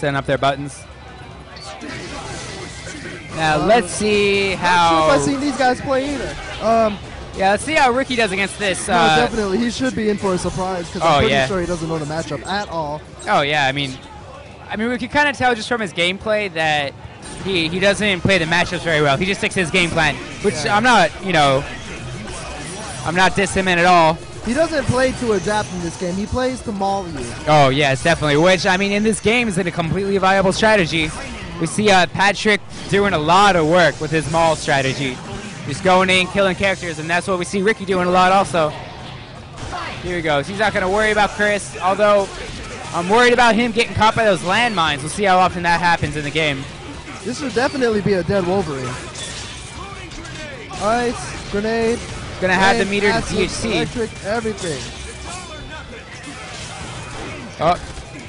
setting up their buttons. Now let's see how. Not sure if I've seen these guys play either. Um, yeah, let's see how Ricky does against this. no, Uh, definitely, he should be in for a surprise because Oh, I'm pretty yeah. sure he doesn't know the matchup at all. oh yeah, I mean, I mean we can kind of tell just from his gameplay that he he doesn't play the matchups very well. He just sticks to his game plan, which Yeah. I'm not, you know, I'm not dissing him at all. He doesn't play to adapt in this game. He plays to maul you. Oh yes, definitely. Which I mean, in this game is a completely viable strategy. We see uh, Patrick doing a lot of work with his maul strategy. Just going in, killing characters, and that's what we see Ricky doing a lot also. Here he goes. He's not going to worry about Chris, although I'm worried about him getting caught by those landmines. We'll see how often that happens in the game. This should definitely be a dead Wolverine. Ice, grenade. Gonna have the meter to DHC. Electric, everything. Oh,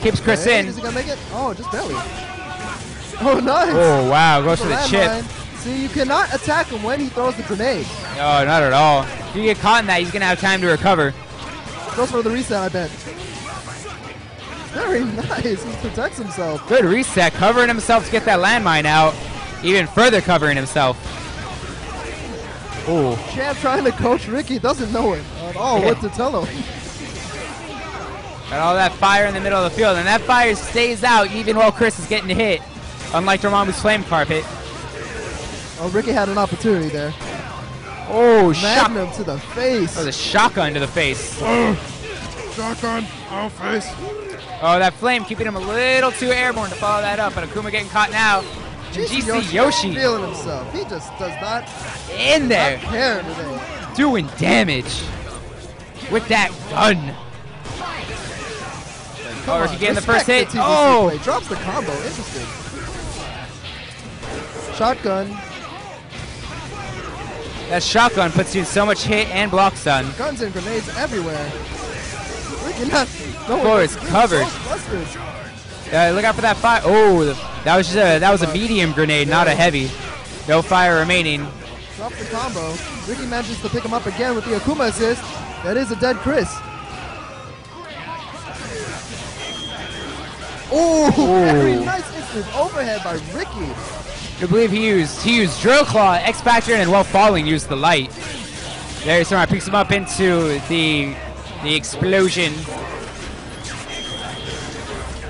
keeps Chris in. Is he gonna make it? Oh, just barely. Oh, nice. Oh wow, goes for the chip. landmine. See, you cannot attack him when he throws the grenade. No, not at all. If you get caught in that, he's gonna have time to recover. Goes for the reset, I bet. Very nice. He protects himself. Good reset, covering himself to get that landmine out. Even further covering himself. Ooh. Champ trying to coach Ricky doesn't know it at all Yeah. what to tell him. Got all that fire in the middle of the field, and that fire stays out even while Chris is getting hit. Unlike Dormammu's flame carpet. Oh, Ricky had an opportunity there. Oh, shot. Magnum to the face. That was a shotgun to the face. Shotgun, oh face. Oh, that flame keeping him a little too airborne to follow that up, but Akuma getting caught now. GC Yoshi feeling himself. He just does not, in there, not care today. doing damage with that gun. Come Oh, on, Ricky getting the first hit. TVC Oh, play. drops the combo. Interesting. Shotgun. that shotgun puts you in so much hit and block stun. Guns and grenades everywhere. Ricky not. No Floor one- is covered. Uh, look out for that fire. Oh, the- that was just a that was a medium grenade, not a heavy. No fire remaining. Drop the combo. Ricky manages to pick him up again with the Akuma assist. That is a dead Chris. Oh, very nice instant overhead by Ricky. I believe he used he used drill claw, X Factor, and while falling used the light. Very smart. Picks him up into the the explosion.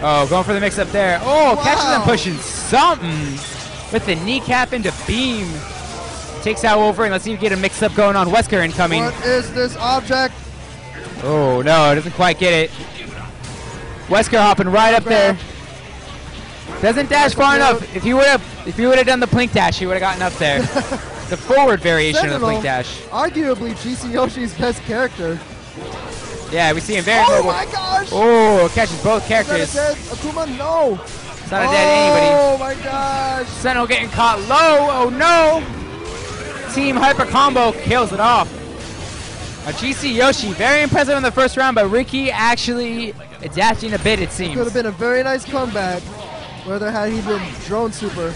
Oh, going for the mix up there. Oh, catches him Wow. pushing something with the kneecap into beam. Takes out over and let's see if we get a mix up going on. Wesker incoming. What is this object? Oh no, doesn't quite get it. Wesker hopping right up there. Doesn't dash far enough. If you would have, if you would have done the plink dash, he would have gotten up there. the forward variation of the plink dash. arguably GC Yoshi's best character. Yeah, we see him very Oh mobile. my gosh! Oh, catches both characters. Akuma? No! It's not a dead oh anybody. Oh my gosh! Sentinel getting caught low. Oh no! Team Hyper Combo kills it off. A GC Yoshi, very impressive in the first round, but Ricky actually adapting a bit, it seems. It Could have been a very nice comeback. Whether had he been drone super.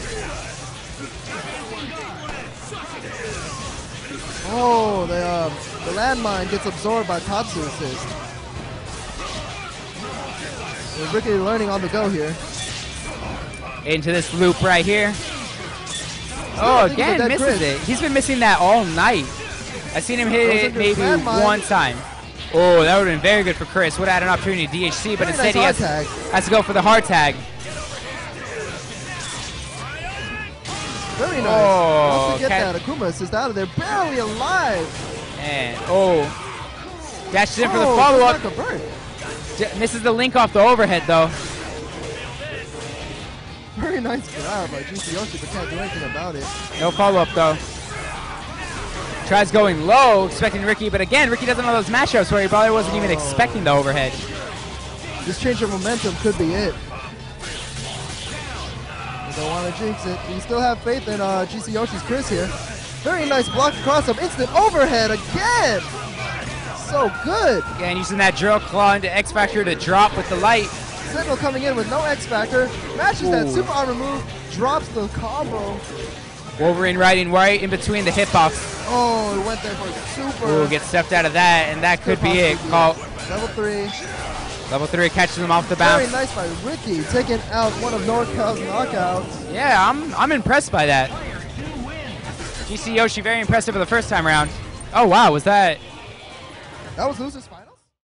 Oh, the uh, the landmine gets absorbed by Tatsu assist. So Ricky learning on the go here. into this loop right here. Oh, again, misses Chris. it. He's been missing that all night. I've seen him hit it maybe one time. Oh, that would have been very good for Chris. Would have had an opportunity to DHC, but Very instead nice he has, has to go for the hard tag. Very nice. Oh, Get that, Akuma assist out of there, barely alive. And oh, dashes in for the Oh, follow up. just. J- Misses the link off the overhead though. Very nice grab by Yoshi, but can't do anything about it. No follow up though. Tries going low, expecting Ricky, but again, Ricky doesn't know those matchups where he probably wasn't even oh. expecting the overhead. This change of momentum could be it. Don't want to jinx it. You still have faith in uh, GC Yoshi's Chris here. Very nice block cross up. Instant overhead again. So good. Again, using that drill claw into X Factor to drop with the light. Sentinel coming in with no X Factor. Matches that super armor move. Drops the combo. Wolverine riding right in between the hitbox. Oh, it went there for super. Ooh, gets stepped out of that, and that could be it. Call Level three. Level three catches him off the Very bounce. nice by Ricky, taking out one of NorCal's knockouts. Yeah, I'm I'm impressed by that. GC Yoshi very impressive for the first time around. Oh wow, was that That was loser's.